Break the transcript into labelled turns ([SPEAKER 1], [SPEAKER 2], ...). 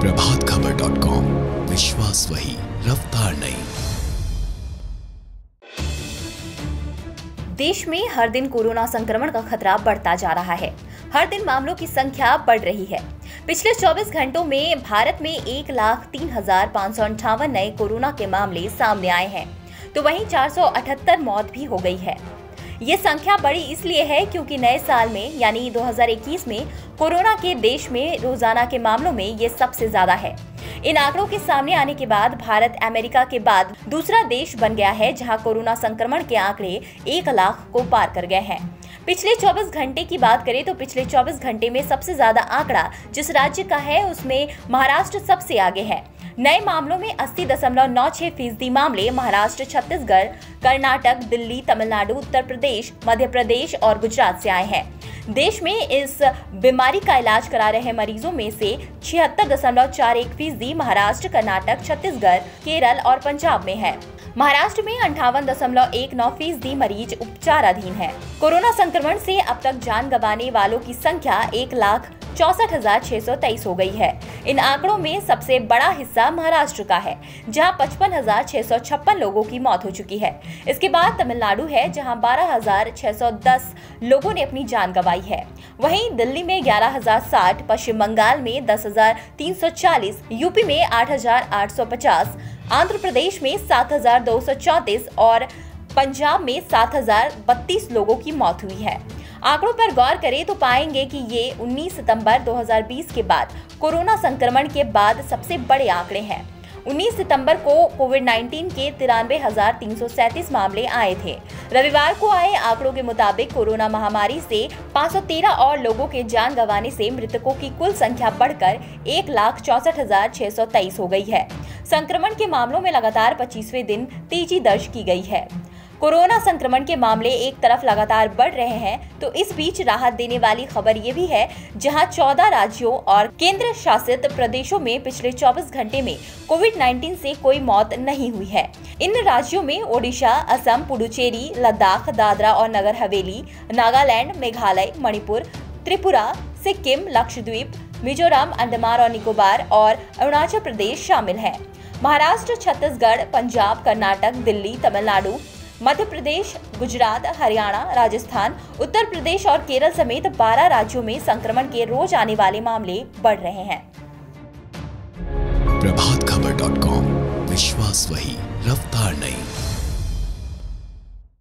[SPEAKER 1] Prabhat Khabar dot com विश्वास वही, रफ्तार नहीं।
[SPEAKER 2] देश में हर दिन कोरोना संक्रमण का खतरा बढ़ता जा रहा है। हर दिन मामलों की संख्या बढ़ रही है। पिछले 24 घंटों में भारत में एक लाख तीन हज़ार पाँच सौ अंठावन नए कोरोना के मामले सामने आए हैं। तो वहीं 478 मौत भी हो गई है। ये संख्या बड़ी इसलिए है क्योंकि नए साल में, यानी 2021 में, कोरोना के देश में रोज़ाना के मामलों में ये सबसे ज़्यादा है। इन आंकड़ों के सामने आने के बाद भारत अमेरिका के बाद दूसरा देश बन गया है, जहाँ कोरोना संक्रमण के आंकड़े एक लाख को पार कर गए हैं। पिछले 24 घंटे की बात करें तो पिछले 24 घंटे में सबसे ज़्यादा आंकड़ा जिस राज्य का है, उसमें महाराष्ट्र सबसे आगे है। नए मामलों में अस्सी दशमलव नौ छह फ़ीसदी मामले महाराष्ट्र, छत्तीसगढ़, कर्नाटक, दिल्ली, तमिलनाडु, उत्तर प्रदेश, मध्य प्रदेश और गुजरात से आए हैं। देश में इस बीमारी का इलाज करा रहे मरीजों में से छिहत्तर दशमलव चार एक फ़ीसदी महाराष्ट्र, कर्नाटक, छत्तीसगढ़, केरल और पंजाब में है। महाराष्ट्र में अंठावन दशमलव एक नौ फ़ीसदी मरीज़ उपचाराधीन है। कोरोना संक्रमण से अब तक जान गंवाने वालों की संख्या एक लाख चौसठ हज़ार छह सौ तेईस हो गई है। इन आंकड़ों में सबसे बड़ा हिस्सा महाराष्ट्र का है, जहाँ पचपन हज़ार छह सौ छप्पन लोगों की मौत हो चुकी है। इसके बाद तमिलनाडु है, जहाँ बारह हज़ार छह सौ दस लोगों ने अपनी जान गंवाई है। वहीं दिल्ली में ग्यारह हज़ार साठ, पश्चिम बंगाल में दस हज़ार तीन सौ चालीस, यूपी में आठ हज़ार आठ सौ पचास, आंध्र प्रदेश में सात हज़ार दो सौ चौंतीस और पंजाब में सात हज़ार बत्तीस लोगों की मौत हुई है। आंकड़ों पर गौर करें तो पाएँगे कि ये 19 सितंबर 2020 के बाद कोरोना संक्रमण के बाद सबसे बड़े आंकड़े हैं। 19 सितंबर को कोविड 19 के तिरानवे मामले आए थे। रविवार को आए आंकड़ों के मुताबिक कोरोना महामारी से 513 और लोगों के जान गंवाने से मृतकों की कुल संख्या बढ़कर एक लाख चौसठ हज़ार छह सौ तेईस हो गई है। संक्रमण के मामलों में लगातार पच्चीसवें दिन तेज़ी दर्ज की गई है। कोरोना संक्रमण के मामले एक तरफ़ लगातार बढ़ रहे हैं तो इस बीच राहत देने वाली खबर ये भी है, जहाँ 14 राज्यों और केंद्र शासित प्रदेशों में पिछले 24 घंटे में कोविड 19 से कोई मौत नहीं हुई है। इन राज्यों में ओडिशा, असम, पुडुचेरी, लद्दाख, दादरा और नगर हवेली, नागालैंड, मेघालय, मणिपुर, त्रिपुरा, सिक्किम, लक्षद्वीप, मिजोरम, अंडमान और निकोबार और अरुणाचल प्रदेश शामिल हैं। महाराष्ट्र, छत्तीसगढ़, पंजाब, कर्नाटक, दिल्ली, तमिलनाडु मध्य प्रदेश गुजरात, हरियाणा, राजस्थान, उत्तर प्रदेश और केरल समेत 12 राज्यों में संक्रमण के रोज आने वाले मामले बढ़ रहे हैं।
[SPEAKER 1] प्रभात खबर डॉट कॉम, विश्वास वही, रफ्तार नहीं